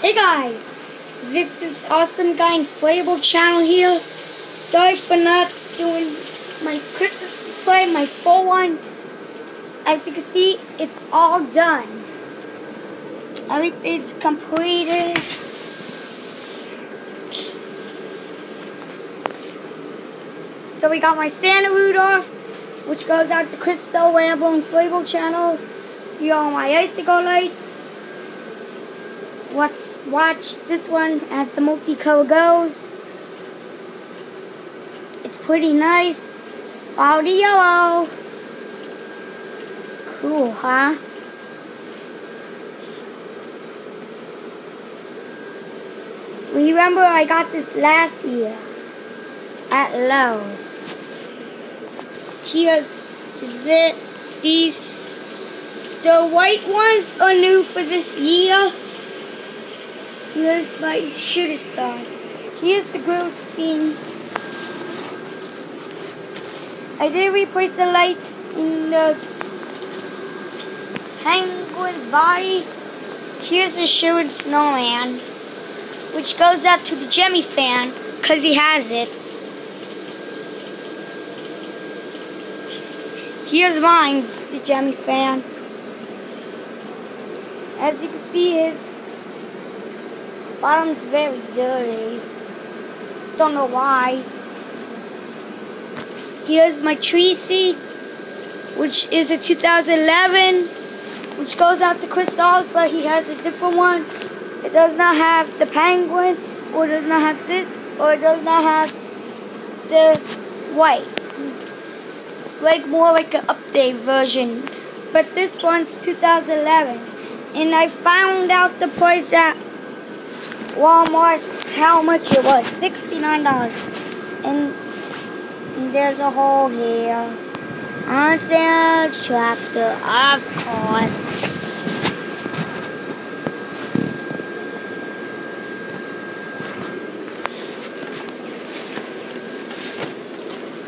Hey guys, this is Awesome Guy Inflatable channel here. Sorry for not doing my Christmas display, my full one. As you can see, it's all done. Everything's completed. So we got my Santa Rudolph, which goes out to Chris O. Rambo Inflatable channel. You got my icicle lights. Let's watch this one as the multicolor goes. It's pretty nice. All the yellow. Cool, huh? Remember I got this last year at Lowe's. Here is the these the white ones are new for this year. Here's my shooter stars. Here's the grill scene. I did replace the light in the penguin's body. Here's the shooting snowman, which goes out to the Gemmy fan, because he has it. Here's mine, the Gemmy fan. As you can see, his bottom's very dirty. Don't know why. Here's my tree seat, which is a 2011, which goes out to Chris but he has a different one. It does not have the penguin, or does not have this, or it does not have the white. It's like more like an update version. But this one's 2011. And I found out the price at Walmart, how much it was. $69. And, there's a hole here. The tractor, of course.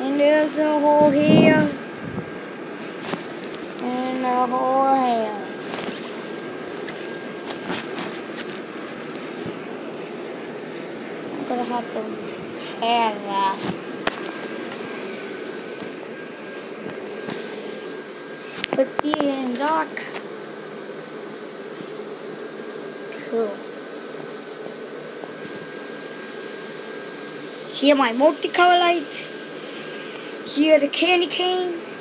And there's a hole here. And a hole here. Have to repair that. But see in dark. Cool. Here my multicolor lights. Here the candy canes,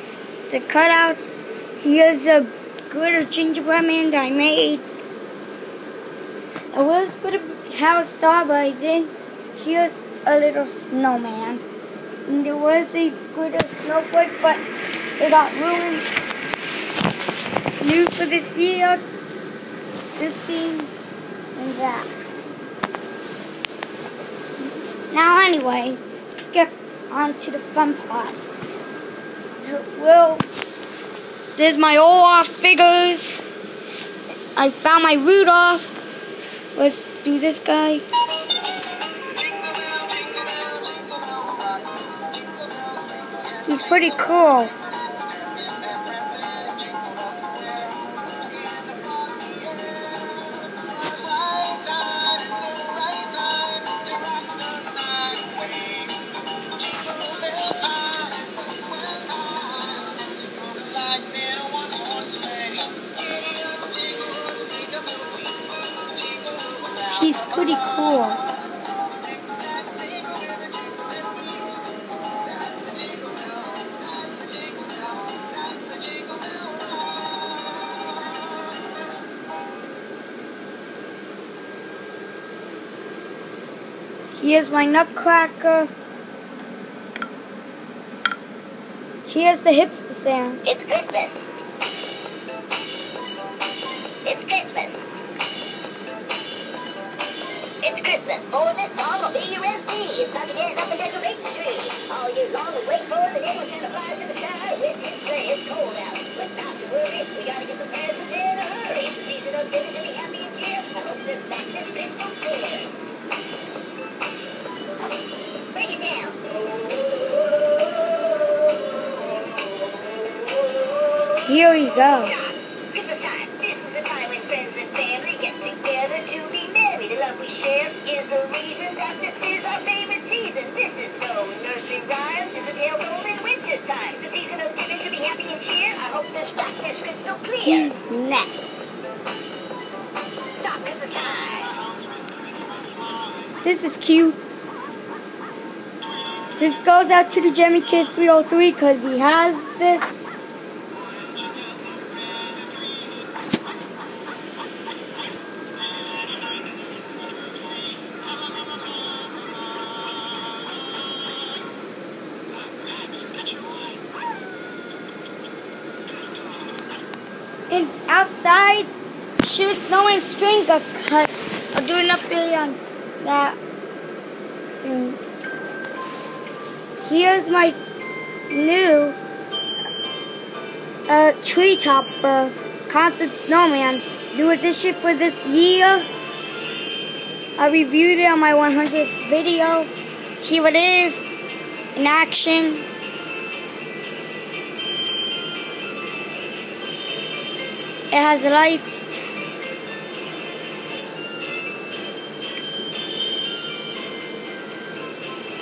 the cutouts. Here's a glitter gingerbread man that I made. I was gonna have a star, but I didn't. Here's a little snowman. And there was a glitter snowflake, but it got ruined. New for this year, this scene, and that. Now, anyways, let's get on to the fun part. Well, there's my Olaf figures. I found my Rudolph. Let's do this guy. He's pretty cool. He's pretty cool. Here's my nutcracker. Here's the hipster sound. It's Christmas. It's Christmas. It's Christmas. For this song will be your MC. It's time to get up the tree. All year long we wait for the day when Santa flies in the sky with his sleigh. It's cold out, but not to worry. We gotta get the presents in a hurry. The season of is he goes. He's next. This is cute. This goes out to the Jimmy Kid 303 because he has this. And outside, shoot snowing string got cut. I'll do an update on that soon. Here's my new uh, tree topper concert snowman. New addition for this year. I reviewed it on my 100th video. Here it is in action. It has lights.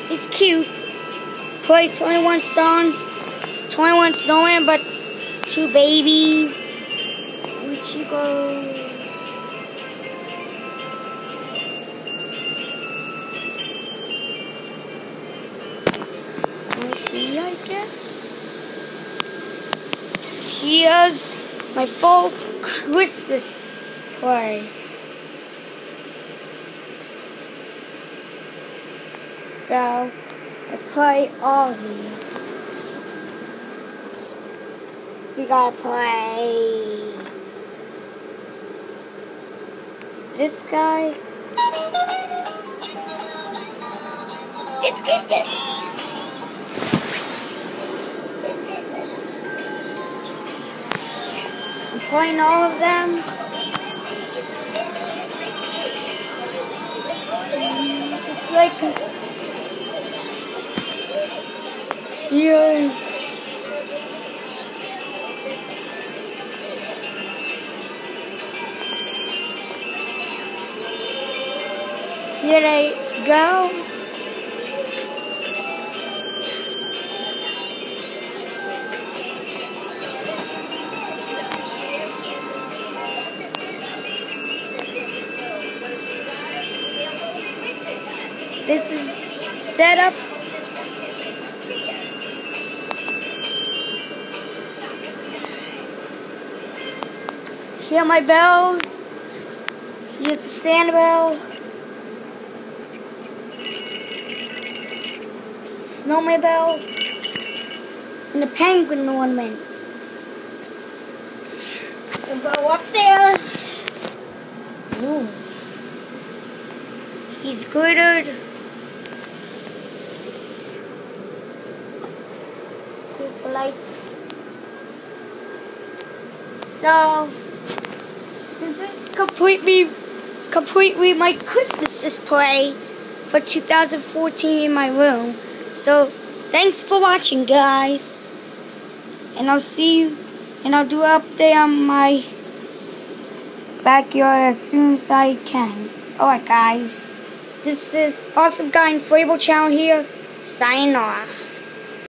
It's cute. Plays 21 songs. It's 21 snowman, but two babies. She goes. Twenty-three, I guess. Here's my full Christmas play. So, let's play all these. We gotta play this guy. Playing all of them. It's like here. Here they go. This is set up. Here my bells. Here's the Santa bell. Snowman bell. And the penguin ornament. And go up there. Ooh. He's glittered. There's the lights. So, this is completely, completely my Christmas display for 2014 in my room. So, thanks for watching, guys. And I'll see you, and I'll do an update on my backyard as soon as I can. Alright, guys. This is Awesome Guy Inflatable Channel here, signing off.